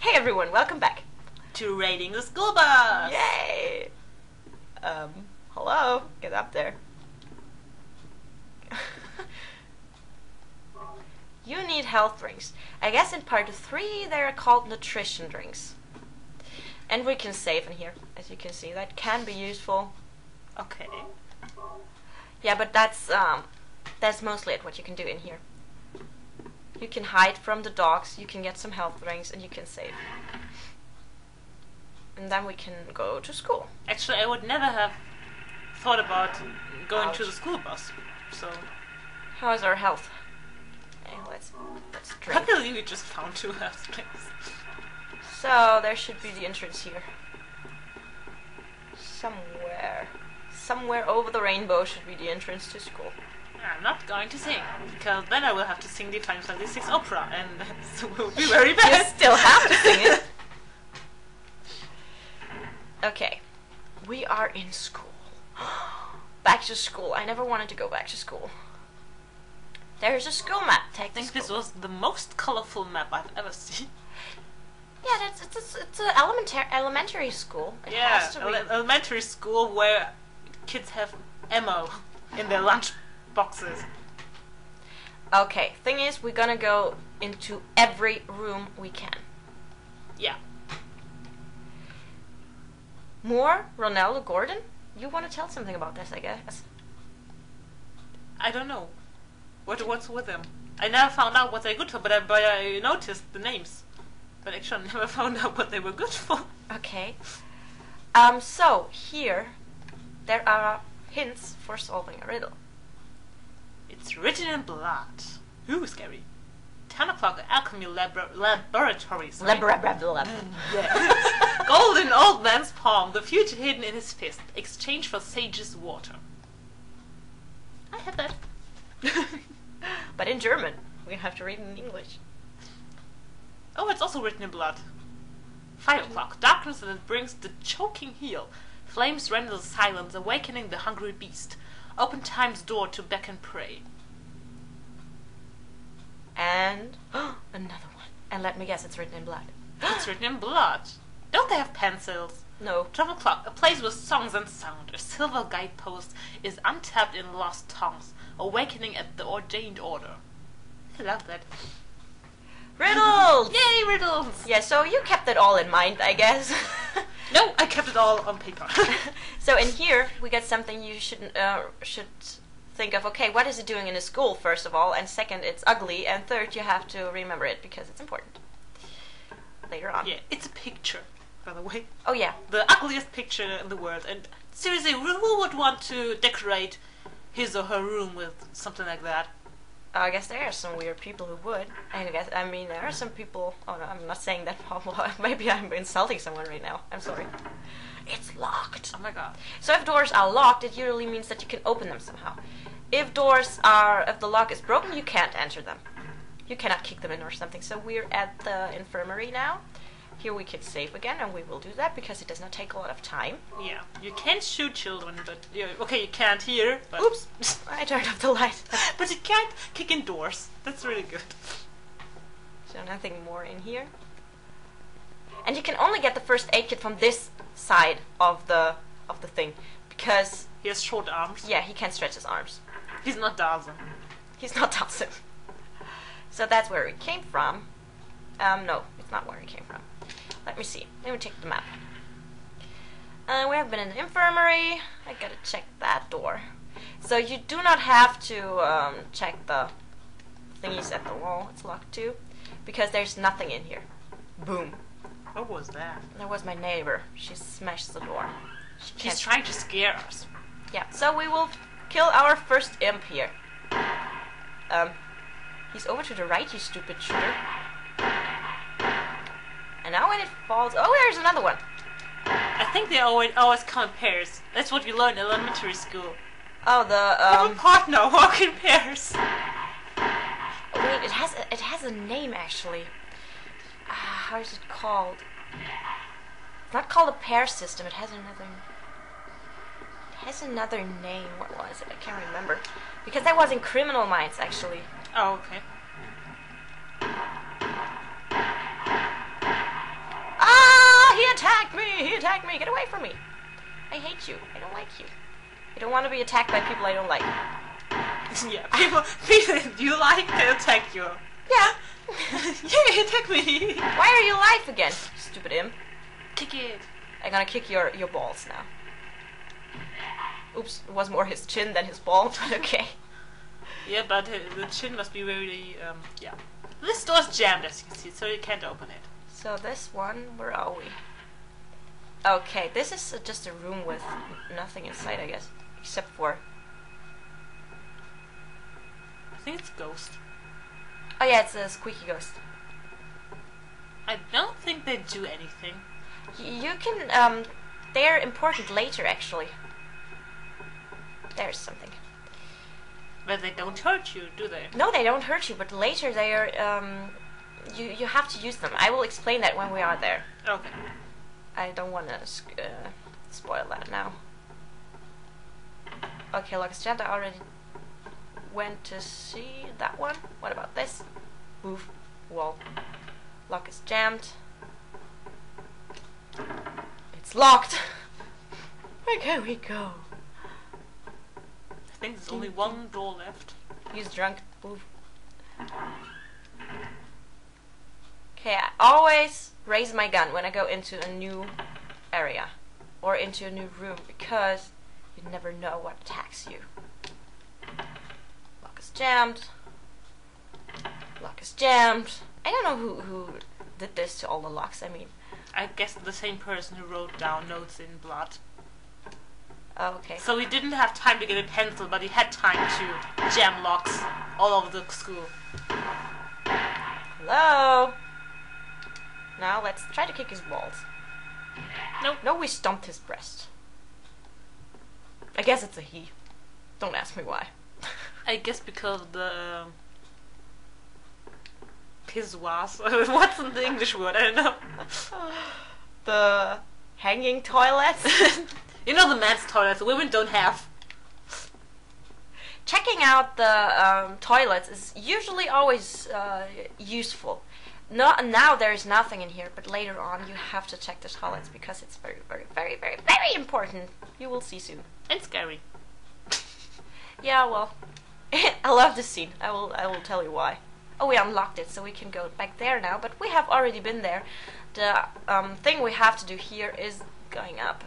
Hey everyone, welcome back. To raiding the school bus. Yay! Um, hello? Get up there. you need health drinks. I guess in part three they're called nutrition drinks. And we can save in here, as you can see. That can be useful. Okay. Yeah, but that's um that's mostly it what you can do in here. You can hide from the dogs, you can get some health drinks, and you can save. And then we can go to school. Actually, I would never have thought about going to the school bus. So How is our health? Okay, let's drink. believe we just found two health drinks. So there should be the entrance here. Somewhere. Somewhere over the rainbow should be the entrance to school. I'm not going to sing because then I will have to sing the Final Fantasy 6 opera, and that will be very bad. You still have to sing it. Okay. We are in school. back to school. I never wanted to go back to school. There's a school map. Take I think this was the most colorful map I've ever seen. Yeah, that's it's it's, it's an elementary elementary school. It Yeah, has to be. ele- elementary school where kids have ammo in their lunch boxes. Okay, thing is, we're gonna go into every room we can. Yeah. More Ronaldo Gordon? You want to tell something about this, I guess. I don't know. What what's with them? I never found out what they're good for, but I, but I noticed the names. But actually, I never found out what they were good for. Okay. Um, so, here, there are hints for solving a riddle. It's written in blood. Ooh, scary. 10 o'clock alchemy labor- laboratories. right? Labrablablab. Mm, yeah. Gold in old man's palm, the future hidden in his fist, exchange for sage's water. I have that. But in German, we have to read in English. Oh, it's also written in blood. Five o'clock. Darkness that brings the choking heel. Flames rend the silence, awakening the hungry beast. Open time's door to beckon prey. And another one. And let me guess, it's written in blood. It's written in blood. Don't they have pencils? No. Twelve o'clock. A place with songs and sound. A silver guidepost is untapped in lost tongues, awakening at the ordained order. I love that. Riddles! Yay, riddles! Yeah, so you kept it all in mind, I guess. No, I kept it all on paper. so in here we get something you should uh, should think of. Okay, what is it doing in a school? First of all, and second, it's ugly, and third, you have to remember it because it's important later on. yeah, it's a picture, by the way. Oh yeah. the ugliest picture in the world. And seriously, who who would want to decorate his or her room with something like that? I guess there are some weird people who would. I guess I mean there are some people. Oh no, I'm not saying that. Maybe I'm insulting someone right now. I'm sorry. It's locked. Oh my god. So if doors are locked, it usually means that you can open them somehow. If doors are, if the lock is broken, you can't enter them. You cannot kick them in or something. So we're at the infirmary now. Here we can save again, and we will do that because it does not take a lot of time. Yeah, you can't shoot children, but you okay, you can't here. But, Oops, I turned off the light. but you can't kick in doors. That's really good. So nothing more in here. And you can only get the first aid kit from this side of the of the thing because He has short arms. yeah, he can't stretch his arms. He's not Dhalsim. He's not Dhalsim. So that's where we came from. Um, no, it's not where we came from. Let me see. Let me check the map. Uh, we have been in the infirmary. I gotta check that door. So you do not have to um, check the thingies at the wall. It's locked too, because there's nothing in here. Boom. What was that? That was my neighbor. She smashed the door. She He's can't- trying to scare us. Yeah. So we will kill our first imp here. Um, he's over to the right, you stupid shooter. And now when it falls, oh, there's another one. I think they always always come in pairs. That's what you learn in elementary school. Oh, the Have a um. partner walk in pairs. Wait, it has a, it has a name actually. Uh, how is it called? It's not called a pair system. It has another. It has another name. What was it? I can't remember. Because that was in Criminal Minds actually. Oh, okay. Attacked me. He attacked me! Get away from me. I hate you. I don't like you. I don't want to be attacked by people I don't like. yeah, people, people you like they attack you. Yeah. yeah, attack me. Why are you alive again, stupid imp? Kick it. I'm gonna kick your, your balls now. Oops, it was more his chin than his balls, but okay. Yeah, but uh, the chin must be really, um, yeah. This door's jammed, as you can see, so you can't open it. So this one, where are we? Okay, this is uh, just a room with nothing inside, I guess, except for. I think it's ghost. Oh yeah, it's a squeaky ghost. I don't think they do anything. Y- you can. Um, they're important later, actually. There's something. But they don't hurt you, do they? No, they don't hurt you, but later they are. Um, you you have to use them. I will explain that when we are there. Okay. I don't want to uh, spoil that now. Okay, Jammed, I already went to see that one. What about this? Move. Wall. Lock is jammed. It's locked! Where can we go? I think there's only one door left. He's drunk. Move. Okay, I always raise my gun when I go into a new area or into a new room because you never know what attacks you. Lock is jammed. Lock is jammed. I don't know who who did this to all the locks. I mean, I guess the same person who wrote down notes in blood. oh, okay. So he didn't have time to get a pencil, but he had time to jam locks all over the school. Hello. Now let's try to kick his balls. Nope. No, we stomped his breast. I guess it's a he. Don't ask me why. I guess because the pissoirs. What's the English word? I don't know. the hanging toilets. you know the men's toilets. Women don't have. Checking out the um, toilets is usually always uh, useful. No, now there is nothing in here, but later on you have to check the toilets because it's very, very, very, very, very important. You will see soon. And scary. Yeah, well, I love this scene. I will, I will tell you why. Oh, we unlocked it, so we can go back there now. But we have already been there. The um, thing we have to do here is going up.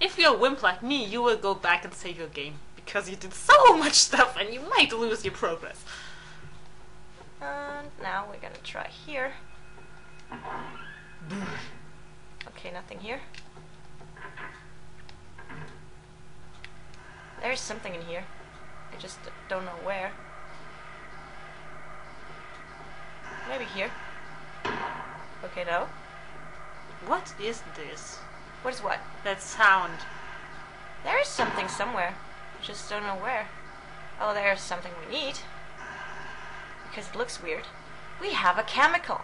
If you're a wimp like me, you will go back and save your game because you did so much stuff and you might lose your progress. Now we're gonna try here. Okay, nothing here. There's something in here. I just don't know where. Maybe here. Okay, no. What is this? What is what? That sound. There is something somewhere. I Just don't know where. Oh, there's something we need. Because it looks weird. We have a chemical.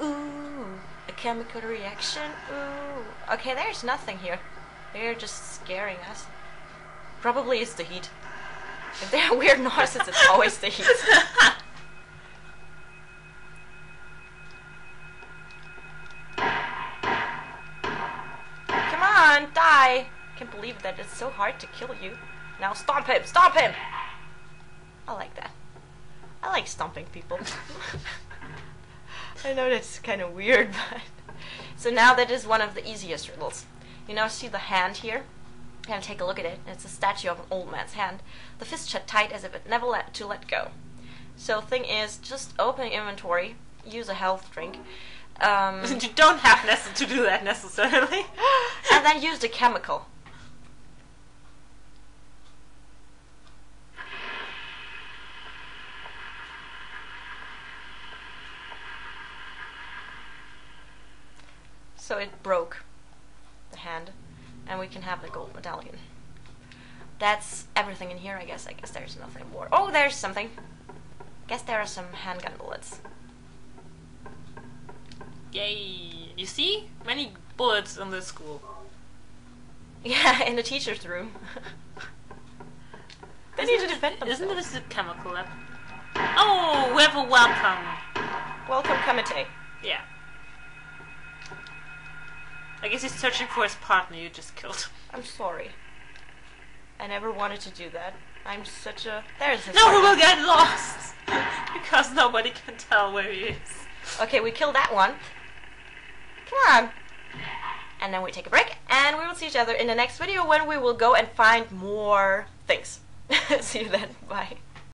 Ooh, a chemical reaction. Ooh. Okay, there's nothing here. They're just scaring us. Probably it's the heat. If they're weird noises, it's always the heat. Come on, die! Can't believe that it's so hard to kill you. Now stomp him! Stomp him! I like that. I like stomping people. I know that's kind of weird, but so now that is one of the easiest riddles. You now see the hand here. You can take a look at it. It's a statue of an old man's hand. The fist shut tight as if it never let to let go. So thing is, just open inventory, use a health drink, um, you don't have to do that necessarily. and then use the chemical. So it broke the hand, and we can have the gold medallion. That's everything in here, I guess. I guess there's nothing more. Oh, there's something. Guess there are some handgun bullets. Yay! You see? Many bullets in this school. Yeah, in the teacher's room. they need to defend themselves. Isn't this a chemical lab? Oh, we have a welcome. Welcome, committee. Yeah. I guess he's searching for his partner you just killed. I'm sorry. I never wanted to do that. I'm such a. There's his Now we will get lost because nobody can tell where he is. Okay, we killed that one. Come on. And then we take a break, and we will see each other in the next video when we will go and find more things. see you then. Bye.